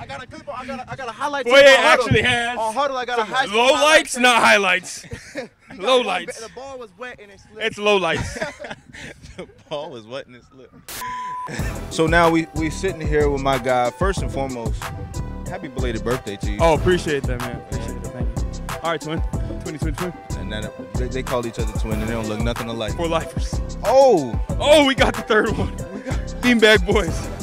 I got a clip. I got. A, I got a highlight. Boy, it actually has. On huddle, I got a high Low lights, not highlights. You low lights. The ball was wet and it slipped. It's low lights. the ball was wet in his lip. so now we we sitting here with my guy. First and foremost, happy belated birthday to you. Oh, appreciate that, man. Appreciate it. Thank you. All right, twin. Twin, twin, twin. And then they, they call each other twin, and they don't look nothing alike. Four lifers. Oh, Oh, we got the third one. Beanbag boys.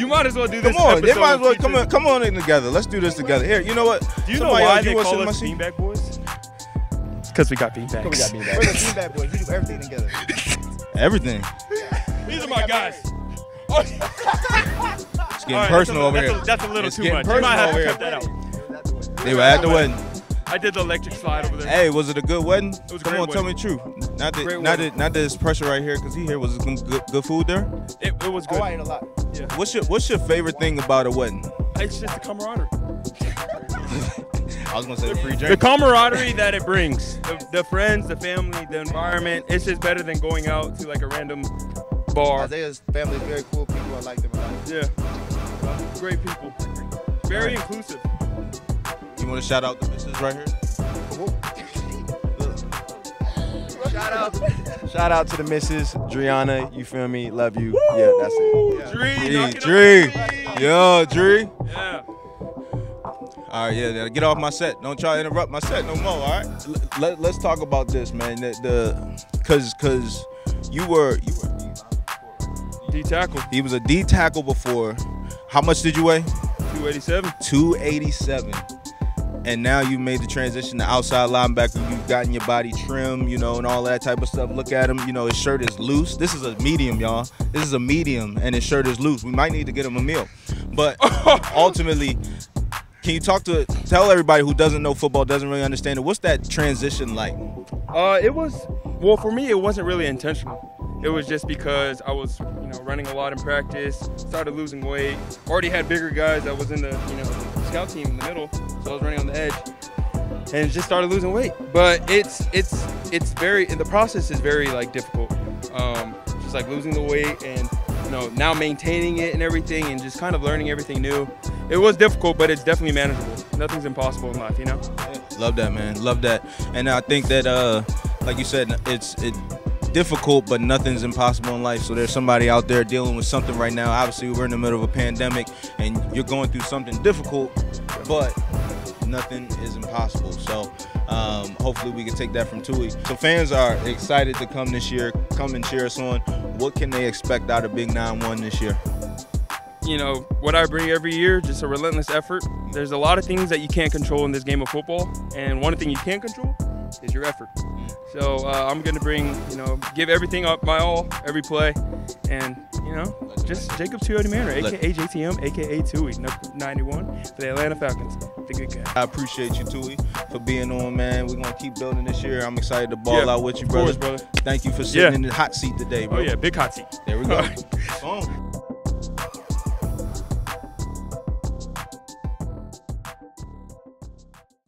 You might as well do this. come on! They might as well come on, come on in together. Let's do this together. Here, you know what? Do you know Somebody why else, they wanna call sit in my us seat? beanbag boys? Because we got beanbags. We're the beanbag boys. We do everything together. Everything. These are my guys. It's getting all right, personal that's a, over that's here. A, that's a little It's too much. You might have to cut over that out. They were at the wedding. I did the electric slide over there. Hey, was it a good wedding? It was a Come great on, tell me the truth. Not that, Great not wedding. that, not that it's pressure right here, cause he here was some good, good food there. It, it was good. Oh, I ate a lot. What's your What's your favorite thing about a wedding? It's just the camaraderie. I was gonna say the free The camaraderie that it brings. The, the friends, the family, the environment. It's just better than going out to like a random bar. Isaiah's family is very cool people. I like them a lot. Yeah. Great people. Very inclusive. You want to shout out the missus right here? Shout out, shout out to the missus, Driana. You feel me? Love you. Yeah, that's it. Dree, Hey, Dree. Yo, Dree. Yeah. All right, yeah, get off my set. Don't try to interrupt my set no more. All right. Let, us talk about this, man. The, the cause cause you were you were D tackle. he was a D tackle before. How much did you weigh? 287. 287. And now you made the transition to outside linebacker. You've gotten your body trim, you know, and all that type of stuff. Look at him, you know, his shirt is loose. This is a medium, y'all. This is a medium, and his shirt is loose. We might need to get him a meal. But ultimately, can you talk to tell everybody who doesn't know football, doesn't really understand it? What's that transition like? Uh, it was well for me. It wasn't really intentional. It was just because I was, you know, running a lot in practice. Started losing weight. Already had bigger guys that was in the, you know, scout team in the middle. So I was running on the edge, and just started losing weight. But it's it's it's very the process is very like difficult. Um, just like losing the weight and you know now maintaining it and everything and just kind of learning everything new. It was difficult, but it's definitely manageable. Nothing's impossible in life, you know. Love that, man. Love that. And I think that, uh, like you said, it's it difficult, but nothing's impossible in life. So there's somebody out there dealing with something right now. Obviously, we're in the middle of a pandemic, and you're going through something difficult, but nothing is impossible. So um, hopefully, we can take that from Tui. So fans are excited to come this year, come and cheer us on. What can they expect out of Big Nine One this year? you know what I bring every year, just a relentless effort. There's a lot of things that you can't control in this game of football, and one thing you can control is your effort. So uh, I'm gonna bring, you know, give everything up my all every play, and you know, just Jacob Tuioti Mariner, aka JTM, aka Tui, number 91 for the Atlanta Falcons. The good guy. I appreciate you, Tui, for being on, man. We're gonna keep building this year. I'm excited to ball Yeah, out with you, of brother. course, brother. Thank you for sitting Yeah. in the hot seat today, bro. Oh yeah, big hot seat. There we go. All right. Boom.